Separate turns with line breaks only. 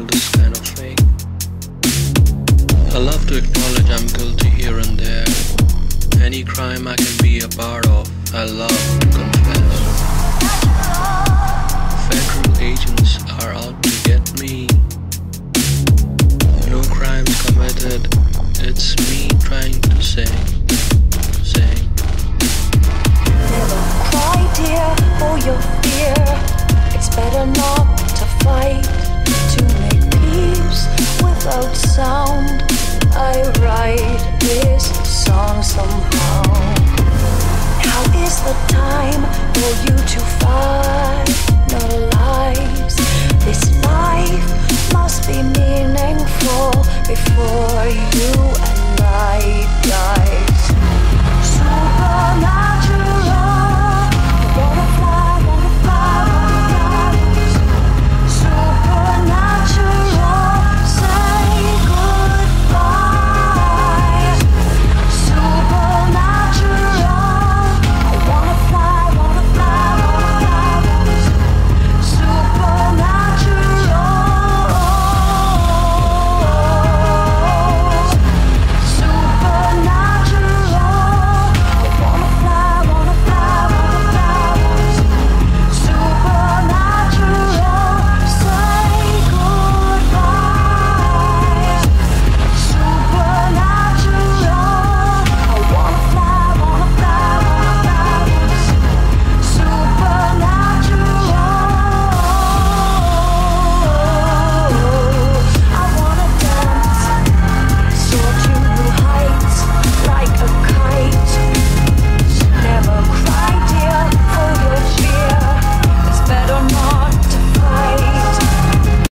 my world is kind of fake. I love to acknowledge I'm guilty here and there. Any crime I can be a part of, I love to confess. Federal agents
without sound. I write this song somehow. Now is the time for you to finalize. This life must be meaningful before you.